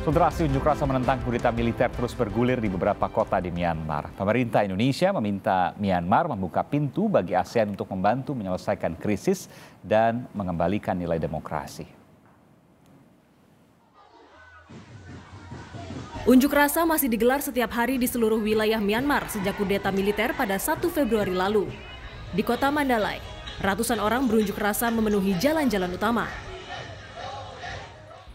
Saudara aksi unjuk rasa menentang kudeta militer terus bergulir di beberapa kota di Myanmar. Pemerintah Indonesia meminta Myanmar membuka pintu bagi ASEAN untuk membantu menyelesaikan krisis dan mengembalikan nilai demokrasi. Unjuk rasa masih digelar setiap hari di seluruh wilayah Myanmar sejak kudeta militer pada 1 Februari lalu. Di kota Mandalay, ratusan orang berunjuk rasa memenuhi jalan-jalan utama.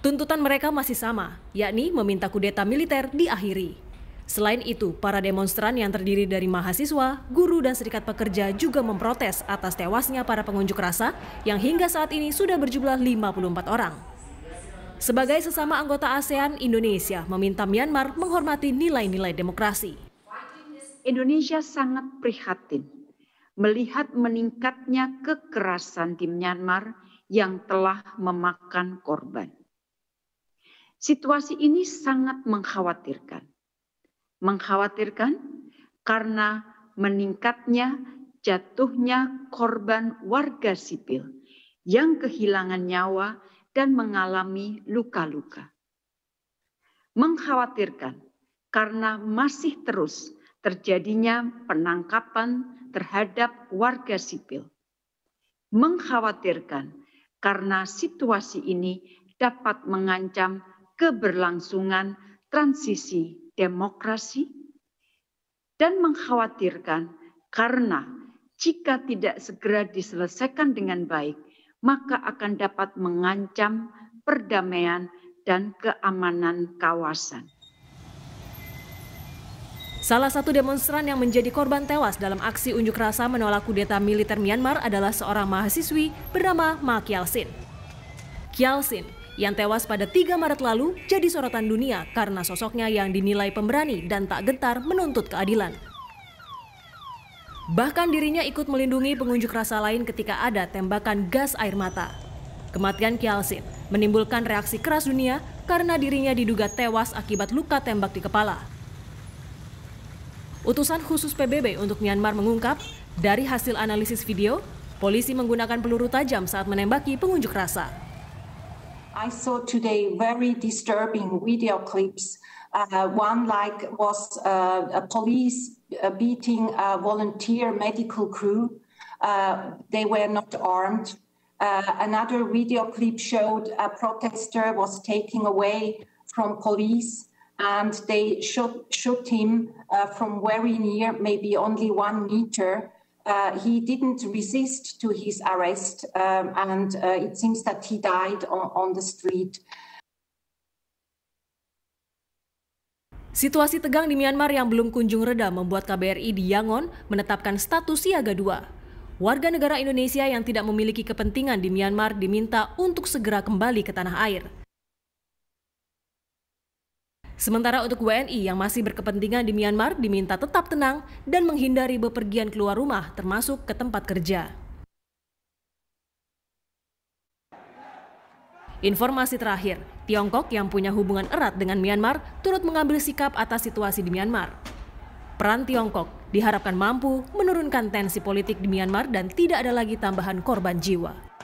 Tuntutan mereka masih sama, yakni meminta kudeta militer diakhiri. Selain itu, para demonstran yang terdiri dari mahasiswa, guru, dan serikat pekerja juga memprotes atas tewasnya para pengunjuk rasa yang hingga saat ini sudah berjumlah 54 orang. Sebagai sesama anggota ASEAN, Indonesia meminta Myanmar menghormati nilai-nilai demokrasi. Indonesia sangat prihatin melihat meningkatnya kekerasan di Myanmar yang telah memakan korban. Situasi ini sangat mengkhawatirkan. Mengkhawatirkan karena meningkatnya jatuhnya korban warga sipil yang kehilangan nyawa dan mengalami luka-luka. Mengkhawatirkan karena masih terus terjadinya penangkapan terhadap warga sipil. Mengkhawatirkan karena situasi ini dapat mengancam keberlangsungan transisi demokrasi dan mengkhawatirkan karena jika tidak segera diselesaikan dengan baik, maka akan dapat mengancam perdamaian dan keamanan kawasan. Salah satu demonstran yang menjadi korban tewas dalam aksi unjuk rasa menolak kudeta militer Myanmar adalah seorang mahasiswi bernama Ma Kialsin. Kialsin yang tewas pada 3 Maret lalu jadi sorotan dunia karena sosoknya yang dinilai pemberani dan tak gentar menuntut keadilan. Bahkan dirinya ikut melindungi pengunjuk rasa lain ketika ada tembakan gas air mata. Kematian Kialsin menimbulkan reaksi keras dunia karena dirinya diduga tewas akibat luka tembak di kepala. Utusan khusus PBB untuk Myanmar mengungkap, dari hasil analisis video, polisi menggunakan peluru tajam saat menembaki pengunjuk rasa. I saw today very disturbing video clips. Uh, one like was uh, a police uh, beating a volunteer medical crew. Uh, they were not armed. Uh, another video clip showed a protester was taken away from police and they shot, shot him uh, from very near, maybe only one meter, uh, he didn't resist to his arrest, um, and uh, it seems that he died on, on the street. Situasi tegang di Myanmar yang belum kunjung reda membuat KBRI di Yangon menetapkan status siaga 2. Warga negara Indonesia yang tidak memiliki kepentingan di Myanmar diminta untuk segera kembali ke tanah air. Sementara untuk WNI yang masih berkepentingan di Myanmar diminta tetap tenang dan menghindari bepergian keluar rumah termasuk ke tempat kerja. Informasi terakhir, Tiongkok yang punya hubungan erat dengan Myanmar turut mengambil sikap atas situasi di Myanmar. Peran Tiongkok diharapkan mampu menurunkan tensi politik di Myanmar dan tidak ada lagi tambahan korban jiwa.